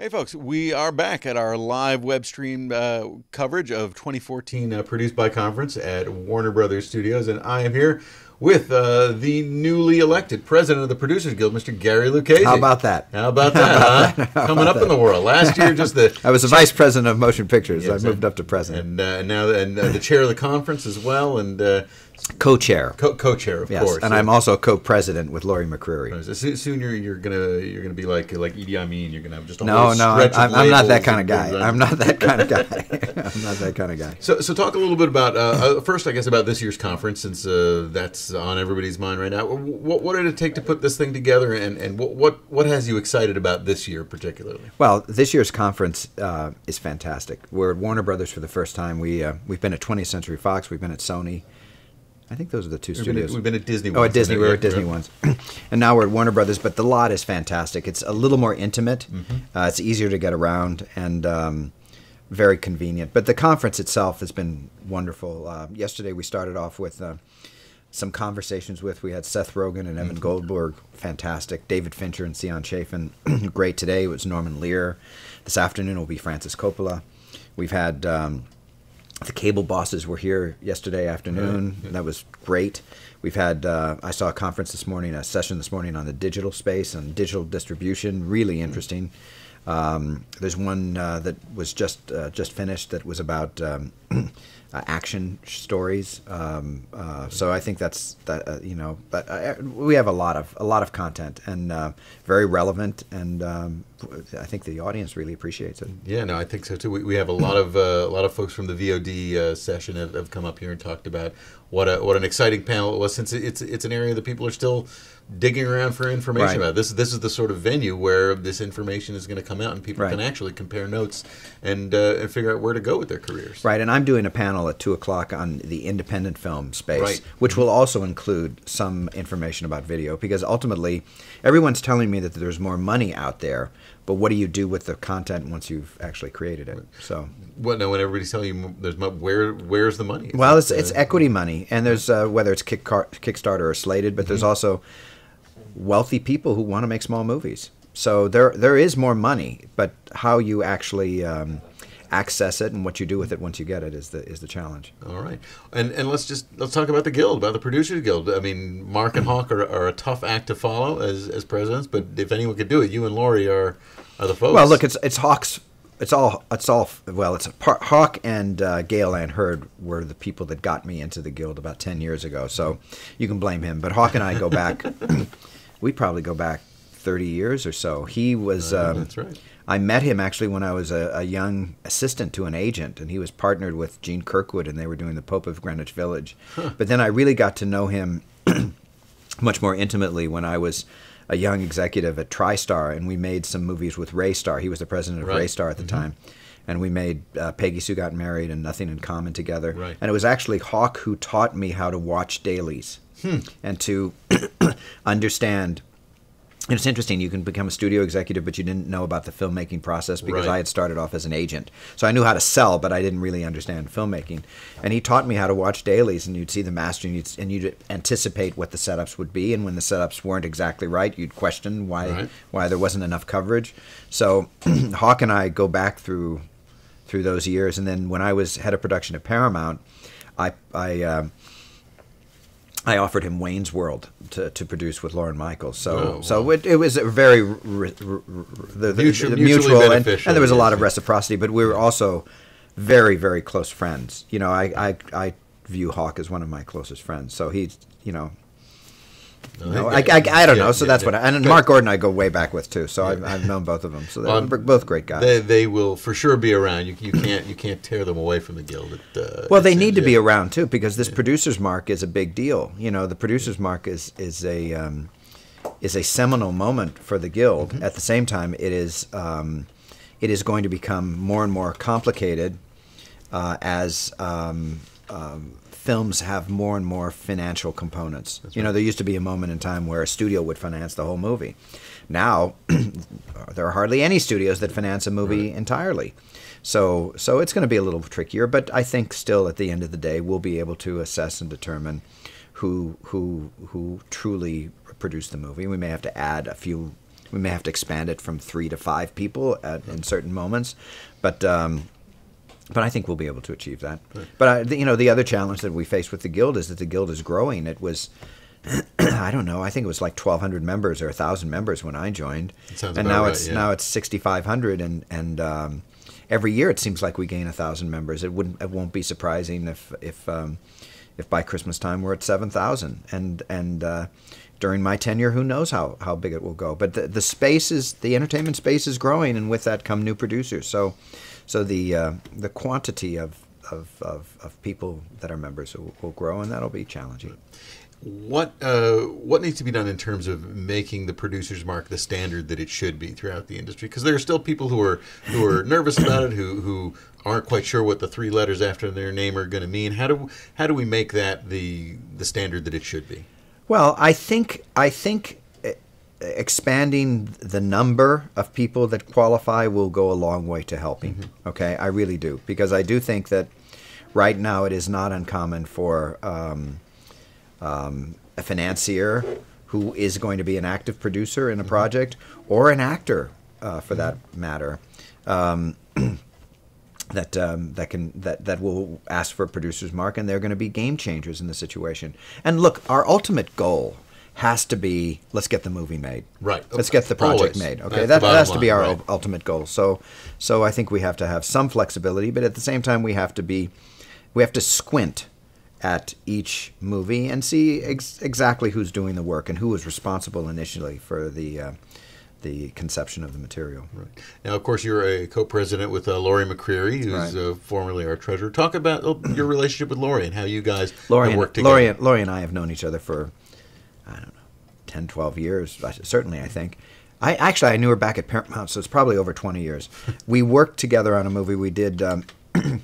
Hey, folks, we are back at our live web stream uh, coverage of 2014 uh, Produced by Conference at Warner Brothers Studios, and I am here with uh, the newly elected president of the Producers Guild, Mr. Gary Lucchesi. How about that? How about that, huh? How Coming about up in the world. Last year, just the I was the vice president of motion pictures. Yes, I moved and- up to president. and uh, now and uh, the chair of the conference as well, and uh, Co-chair. co- co-chair, of yes, course. and I'm also co-president with Lori McCreary. So soon, you're, you're gonna you're gonna be like like Idi Amin. You're gonna have just a No, no, I'm, I'm not that kind of guy. I'm not that kind of guy. I'm not that kind of guy. So, so talk a little bit about uh, uh, first, I guess, about this year's conference, since uh, that's on everybody's mind right now. What, what did it take to put this thing together, and, and what, what what has you excited about this year particularly? Well, this year's conference uh, is fantastic. We're at Warner Brothers for the first time. We uh, we've been at 20th Century Fox. We've been at Sony. I think those are the two We've been, studios. at, we've been at Disney. Oh, at Disney, we were at Disney once, and now we're at Warner Brothers. But the lot is fantastic. It's a little more intimate. Uh, it's easier to get around and um, very convenient. But the conference itself has been wonderful. Uh, yesterday we started off with uh, some conversations with. We had Seth Rogen and Evan Goldberg, fantastic. David Fincher and Ceán Chaffin, great. Today it was Norman Lear. This afternoon will be Francis Coppola. We've had. Um, the cable bosses were here yesterday afternoon. That was great. We've had uh, I saw a conference this morning, a session this morning on the digital space and digital distribution. Really interesting. Um, there's one uh, that was just uh, just finished that was about um, uh, action stories. Um, uh, so I think that's that uh, you know, but uh, we have a lot of a lot of content and uh, very relevant, and um, I think the audience really appreciates it. Yeah, no, I think so too. We, we have a lot of uh, a lot of folks from the VOD uh, session have, have come up here and talked about what a what an exciting panel it was. Since it's it's an area that people are still digging around for information Right. about. This this is the sort of venue where this information is going to come out and people Right. can actually compare notes and uh, and figure out where to go with their careers. Right, and I'm doing a panel at two o'clock on the independent film space, Right. which will also include some information about video, because ultimately, everyone's telling me that there's more money out there, but what do you do with the content once you've actually created it? So, What now? When everybody's telling you there's where where's the money? well, it's it, it's uh, equity money, and there's uh, whether it's Kick Kickstarter or Slated, but Mm-hmm. there's also wealthy people who want to make small movies. So there there is more money, but how you actually um, access it and what you do with it once you get it is the is the challenge. All right, and and let's just let's talk about the guild, about the producers guild. I mean, Mark and Hawk are, are a tough act to follow as as presidents, but if anyone could do it, you and Lori are are the folks. Well, look, it's it's Hawks. It's all it's all well. It's par- Hawk and uh, Gale Anne Hurd were the people that got me into the guild about ten years ago. So you can blame him. But Hawk and I go back. we probably go back thirty years or so. He was. Uh, um, that's right. I met him actually when I was a, a young assistant to an agent, and he was partnered with Gene Kirkwood, and they were doing the Pope of Greenwich Village. But then I really got to know him much more intimately when I was a young executive at TriStar, and we made some movies with Ray Stark. He was the president of Right. Rastar at the time. And we made uh, Peggy Sue Got Married and Nothing in Common together. Right. And it was actually Hawk who taught me how to watch dailies and to understand. It's interesting. You can become a studio executive, but you didn't know about the filmmaking process because Right. I had started off as an agent. So I knew how to sell, but I didn't really understand filmmaking. And he taught me how to watch dailies, and you'd see the master, and you'd, and you'd anticipate what the setups would be. And when the setups weren't exactly right, you'd question why Right. why there wasn't enough coverage. So Hawk and I go back through through those years, and then when I was head of production at Paramount, I I. Um, I offered him Wayne's World to, to produce with Lorne Michaels. So Oh, so it, it was a very r- r- r- the, the, Mutual- the mutual and, and there was a lot of reciprocity, but we were also very very close friends. You know, I I, I view Hawk as one of my closest friends. So he's you know. No, I, I, I don't Yeah, know. So yeah, that's yeah. what. I, and Mark Gordon, I go way back with too. So I've, I've known both of them. So they're both great guys. They, they will for sure be around. You, you can't you can't tear them away from the guild. It, uh, Well, they need to be around too because this producer's mark is a big deal. You know, the producer's mark is is a um, is a seminal moment for the guild. Mm-hmm. At the same time, it is um, it is going to become more and more complicated uh, as um, films have more and more financial components. you know, there used to be a moment in time where a studio would finance the whole movie. Now, there are hardly any studios that finance a movie entirely. So, so it's going to be a little trickier, but I think still at the end of the day, we'll be able to assess and determine who who who truly produced the movie. We may have to add a few we may have to expand it from three to five people at, in certain moments, but. Um, but I think we'll be able to achieve that. Right. But I, you know, the other challenge that we face with the guild is that the guild is growing. It was, I don't know, I think it was like 1,200 members or 1,000 members when I joined, and now right, it's yeah. now it's 6,500, and and um, every year it seems like we gain a thousand members. It wouldn't, it won't be surprising if if um, if by Christmas time we're at 7,000, and and uh, during my tenure, who knows how, how big it will go. But the, the space is the entertainment space is growing, and with that come new producers. So so the uh, the quantity of, of, of, of, people that are members will, will, grow, and that'll be challenging. What uh, what needs to be done in terms of making the producers mark the standard that it should be throughout the industry? Because there are still people who are who are nervous about it, who who aren't quite sure what the three letters after their name are going to mean. How do how do we make that the the standard that it should be? Well, I think I think expanding the number of people that qualify will go a long way to helping. Mm-hmm. Okay, I really do because I do think that right now it is not uncommon for um, um, a financier who is going to be an active producer in a mm-hmm. project or an actor, uh, for mm-hmm. that matter. Um, that um, that can that that will ask for a producer's mark, and they're going to be game changers in the situation. And look, our ultimate goal has to be let's get the movie made. Right. Let's get the project Always. made. Okay, That's that has to be our right. ultimate goal. So, so I think we have to have some flexibility, but at the same time, we have to be, we have to squint at each movie and see ex- exactly who's doing the work and who was responsible initially for the. Uh, the conception of the material. Right. Now, of course, you're a co-president with uh, Lori McCreary, who's Right. uh, formerly our treasurer. Talk about uh, your relationship with Lori and how you guys Lori have and, worked together. Lori, and- Lori and I have known each other for, I don't know, 10, 12 years, certainly, I think. I Actually, I knew her back at Paramount, so it's probably over 20 years. we worked together on a movie we did. Um,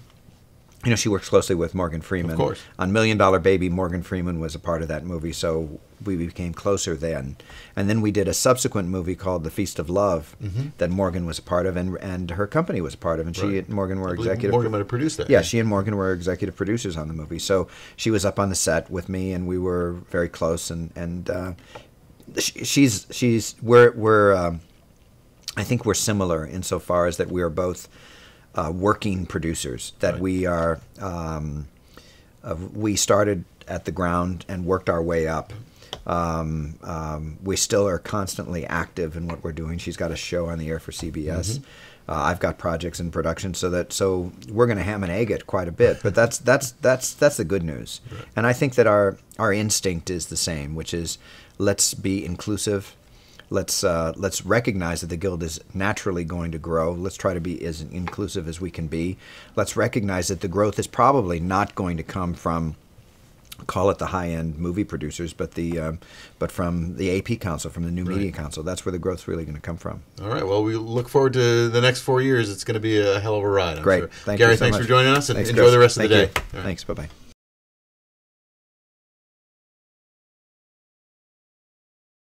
you know, she works closely with Morgan Freeman. Of course. On Million Dollar Baby, Morgan Freeman was a part of that movie, so we became closer then. And then we did a subsequent movie called The Feast of Love that Morgan was a part of, and and her company was a part of, and she Mm-hmm. Right. and Morgan were executive. Morgan might have produced that. Yeah, she and Morgan were executive producers on the movie. So she was up on the set with me, and we were very close. And and uh, she, she's she's we're we're um, I think we're similar insofar as that we are both uh, working producers. That Right. we are um, uh, we started at the ground and worked our way up. Um, um, we still are constantly active in what we're doing. She's got a show on the air for CBS. Uh, I've got projects in production, so that so we're going to ham and egg it quite a bit. But that's that's that's that's the good news. And I think that our our instinct is the same, which is let's be inclusive. Let's uh, let's recognize that the guild is naturally going to grow. Let's try to be as inclusive as we can be. Let's recognize that the growth is probably not going to come from call it the high-end movie producers, but the um, but from the AP Council, from the New Media Council. That's where the growth's really going to come from. All right. Well, we look forward to the next four years. It's going to be a hell of a ride. I'm Great. sure. Thank Gary, you so thanks much. for joining us, and Thanks, enjoy Chris. the rest of Thank the day. Right. Thanks. Bye bye.